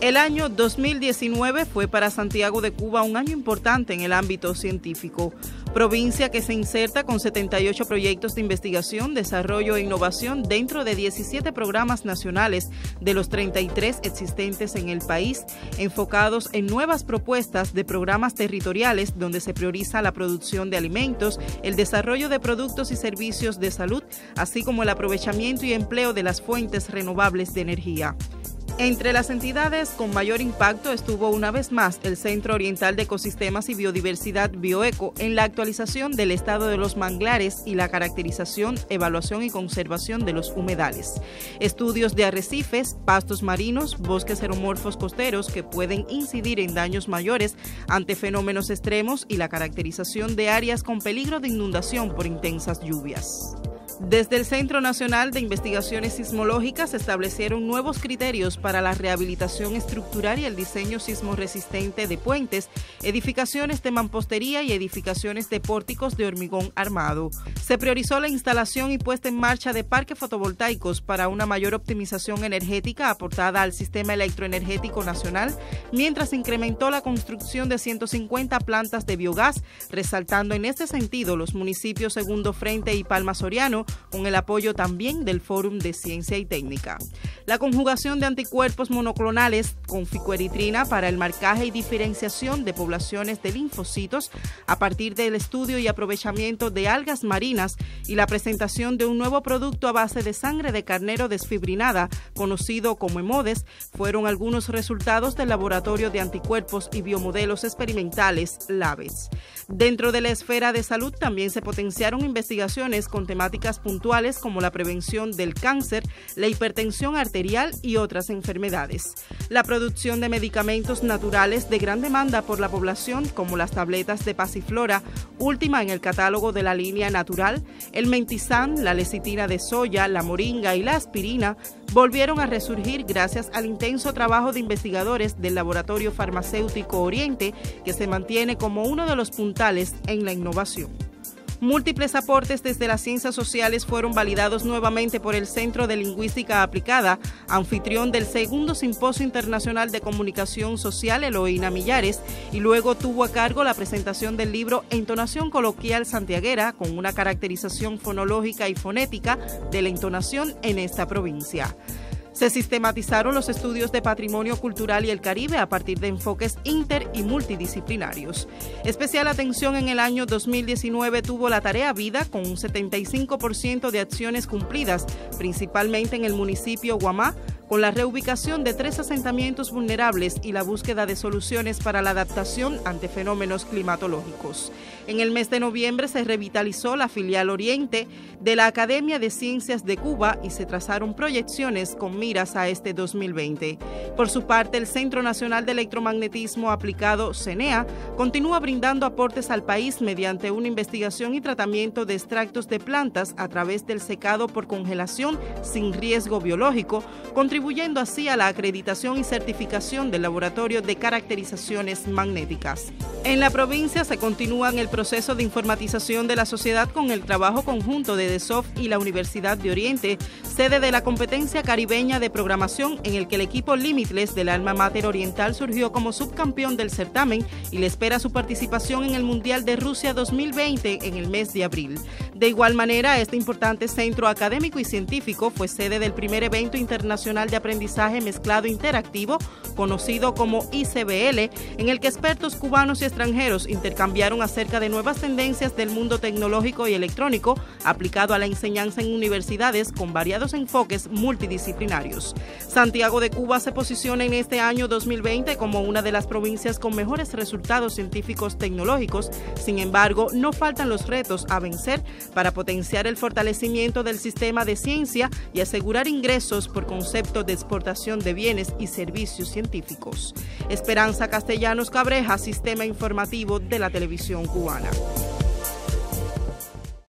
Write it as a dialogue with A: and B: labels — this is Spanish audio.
A: El año 2019 fue para Santiago de Cuba un año importante en el ámbito científico, provincia que se inserta con 78 proyectos de investigación, desarrollo e innovación dentro de 17 programas nacionales de los 33 existentes en el país, enfocados en nuevas propuestas de programas territoriales donde se prioriza la producción de alimentos, el desarrollo de productos y servicios de salud, así como el aprovechamiento y empleo de las fuentes renovables de energía. Entre las entidades con mayor impacto estuvo una vez más el Centro Oriental de Ecosistemas y Biodiversidad Bioeco en la actualización del estado de los manglares y la caracterización, evaluación y conservación de los humedales. Estudios de arrecifes, pastos marinos, bosques aeromorfos costeros que pueden incidir en daños mayores ante fenómenos extremos y la caracterización de áreas con peligro de inundación por intensas lluvias. Desde el Centro Nacional de Investigaciones Sismológicas se establecieron nuevos criterios para la rehabilitación estructural y el diseño sismo resistente de puentes, edificaciones de mampostería y edificaciones de pórticos de hormigón armado. Se priorizó la instalación y puesta en marcha de parques fotovoltaicos para una mayor optimización energética aportada al sistema electroenergético nacional, mientras incrementó la construcción de 150 plantas de biogás, resaltando en este sentido los municipios Segundo Frente y Palma Soriano, con el apoyo también del Fórum de Ciencia y Técnica. La conjugación de anticuerpos monoclonales con ficoeritrina para el marcaje y diferenciación de poblaciones de linfocitos a partir del estudio y aprovechamiento de algas marinas y la presentación de un nuevo producto a base de sangre de carnero desfibrinada, conocido como EMODES, fueron algunos resultados del Laboratorio de Anticuerpos y Biomodelos Experimentales, LABES. Dentro de la esfera de salud también se potenciaron investigaciones con temáticas puntuales como la prevención del cáncer, la hipertensión arterial y otras enfermedades. La producción de medicamentos naturales de gran demanda por la población como las tabletas de pasiflora, última en el catálogo de la línea natural, el mentizán, la lecitina de soya, la moringa y la aspirina, volvieron a resurgir gracias al intenso trabajo de investigadores del Laboratorio Farmacéutico Oriente, que se mantiene como uno de los puntales en la innovación. Múltiples aportes desde las ciencias sociales fueron validados nuevamente por el Centro de Lingüística Aplicada, anfitrión del segundo Simposio Internacional de Comunicación Social Eloína Millares, y luego tuvo a cargo la presentación del libro Entonación Coloquial Santiaguera, con una caracterización fonológica y fonética de la entonación en esta provincia. Se sistematizaron los estudios de patrimonio cultural y el Caribe a partir de enfoques inter y multidisciplinarios. Especial atención en el año 2019 tuvo la tarea vida con un 75% de acciones cumplidas, principalmente en el municipio Guamá, con la reubicación de tres asentamientos vulnerables y la búsqueda de soluciones para la adaptación ante fenómenos climatológicos. En el mes de noviembre se revitalizó la filial Oriente de la Academia de Ciencias de Cuba y se trazaron proyecciones con miras a este 2020. Por su parte, el Centro Nacional de Electromagnetismo Aplicado, CENEA, continúa brindando aportes al país mediante una investigación y tratamiento de extractos de plantas a través del secado por congelación sin riesgo biológico, contribuyendo contribuyendo así a la acreditación y certificación del Laboratorio de Caracterizaciones Magnéticas. En la provincia se continúa en el proceso de informatización de la sociedad con el trabajo conjunto de DESOF y la Universidad de Oriente, sede de la competencia caribeña de programación en el que el equipo Limitless del Alma Mater Oriental surgió como subcampeón del certamen y le espera su participación en el Mundial de Rusia 2020 en el mes de abril. De igual manera, este importante centro académico y científico fue sede del primer evento internacional de Aprendizaje Mezclado Interactivo, conocido como ICBL, en el que expertos cubanos y extranjeros intercambiaron acerca de nuevas tendencias del mundo tecnológico y electrónico aplicado a la enseñanza en universidades con variados enfoques multidisciplinarios. Santiago de Cuba se posiciona en este año 2020 como una de las provincias con mejores resultados científicos tecnológicos, sin embargo, no faltan los retos a vencer para potenciar el fortalecimiento del sistema de ciencia y asegurar ingresos por concepto de exportación de bienes y servicios científicos. Esperanza Castellanos Cabreja, Sistema Informativo de la Televisión Cubana.